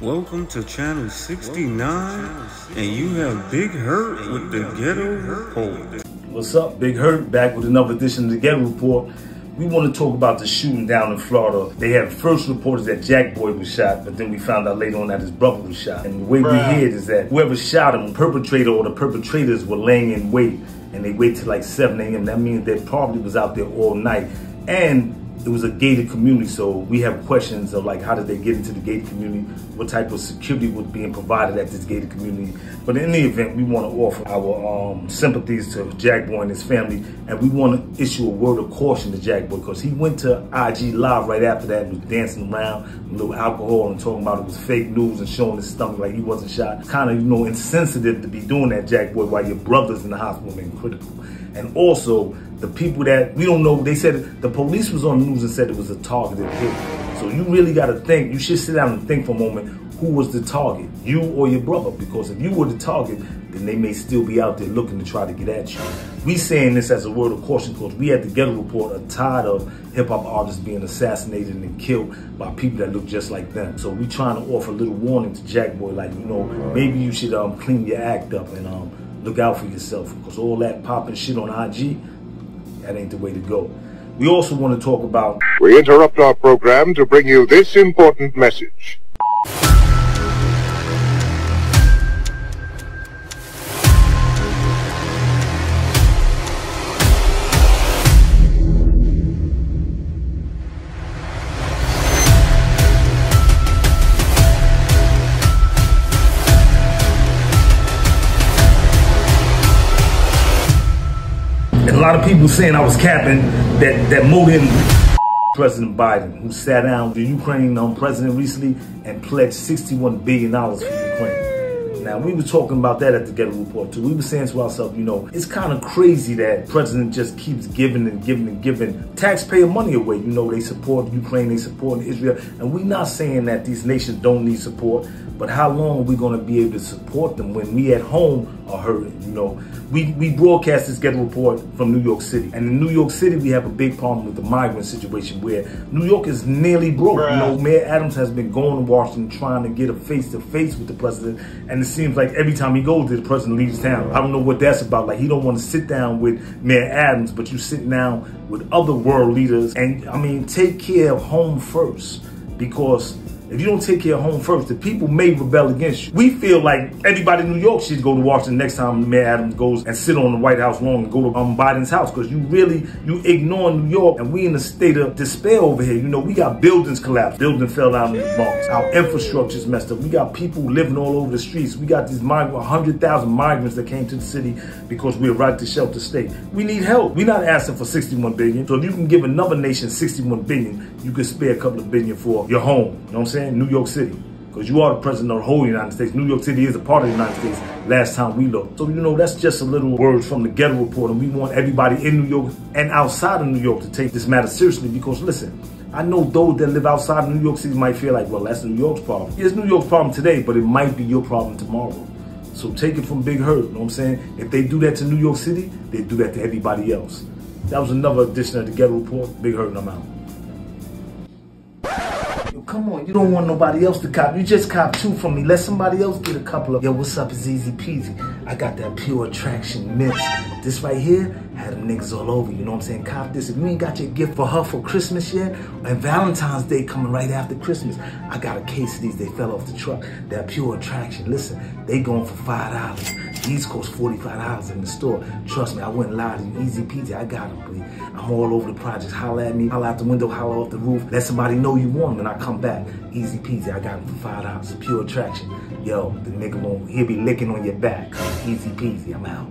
Welcome to channel 69, and you have Big Hurt with the Ghetto Report. What's up, Big Hurt? Back with another edition of the Ghetto Report. We want to talk about the shooting down in Florida. They had first reported that Jack Boy was shot, but then we found out later on that his brother was shot. And the way we hear it is that whoever shot him, perpetrator or the perpetrators were laying in wait, and they wait till like 7 a.m. That means they probably was out there all night. And it was a gated community, so we have questions of like how did they get into the gated community, what type of security was being provided at this gated community. But in the event, we want to offer our um, sympathies to Jack Boy and his family, and we want to issue a word of caution to Jack Boy because he went to IG Live right after that and was dancing around with a little alcohol and talking about it was fake news and showing his stomach like he wasn't shot. Kind of, you know, insensitive to be doing that, Jack Boy, while your brother's in the hospital and critical. And also, the people that we don't know, they said the police was on the news and said it was a targeted hit. So you really got to think, you should sit down and think for a moment, who was the target, you or your brother? Because if you were the target, then they may still be out there looking to try to get at you. We saying this as a word of caution because we at the Ghetto Report are tired of hip hop artists being assassinated and killed by people that look just like them. So we trying to offer a little warning to Jack Boy, like, you know, maybe you should um, clean your act up and um, look out for yourself because all that popping shit on IG, that ain't the way to go. We also want to talk about. We interrupt our program to bring you this important message. A lot of people saying I was capping that that than President Biden, who sat down with the Ukraine um, president recently and pledged $61 billion for Ukraine. Now, we were talking about that at the Ghetto Report, too. We were saying to ourselves, you know, it's kind of crazy that president just keeps giving and giving and giving taxpayer money away. You know, they support Ukraine, they support Israel. And we're not saying that these nations don't need support, but how long are we going to be able to support them when we at home are hurting? You know, we, we broadcast this Ghetto Report from New York City. And in New York City, we have a big problem with the migrant situation where New York is nearly broke. You know, Mayor Adams has been going to Washington trying to get a face-to-face with the president. And it seems like every time he goes the president leaves town. I don't know what that's about. Like, he don't want to sit down with Mayor Adams, but you sit down with other world leaders. And, I mean, take care of home first because if you don't take care of home first, the people may rebel against you. We feel like everybody in New York should go to Washington next time Mayor Adams goes and sit on the White House lawn and go to um, Biden's house because you really, you ignore New York and we in a state of despair over here. You know, we got buildings collapsed. Building fell down in the Bronx. Our infrastructure's messed up. We got people living all over the streets. We got these migrants, 100,000 migrants that came to the city because we're right to shelter state. We need help. We're not asking for 61 billion. So if you can give another nation 61 billion, you can spare a couple of billion for your home. You know what I'm saying? New York City. Because you are the president of the whole United States. New York City is a part of the United States last time we looked. So, you know, that's just a little words from the Ghetto Report. And we want everybody in New York and outside of New York to take this matter seriously. Because, listen, I know those that live outside of New York City might feel like, well, that's New York's problem. It's New York's problem today, but it might be your problem tomorrow. So take it from Big Hurt, you know what I'm saying? If they do that to New York City, they do that to everybody else. That was another edition of the Ghetto Report. Big Hurt, and I'm out. Come on, you don't want nobody else to cop. You just cop two from me. Let somebody else get a couple of. Yo, what's up? It's easy peasy. I got that pure attraction mix. This right here had them niggas all over. You know what I'm saying? Cop this. If you ain't got your gift for her for Christmas yet, and Valentine's Day coming right after Christmas, I got a case of these. They fell off the truck. That pure attraction. Listen, they going for five dollars. These cost $45 in the store. Trust me, I wouldn't lie to you. Easy peasy, I got them, please. I'm all over the projects. Holler at me, holler out the window, holler off the roof. Let somebody know you want them, and I come back. Easy peasy, I got them for $5. Pure attraction. Yo, the nigga won't, he'll be licking on your back. Easy peasy, I'm out.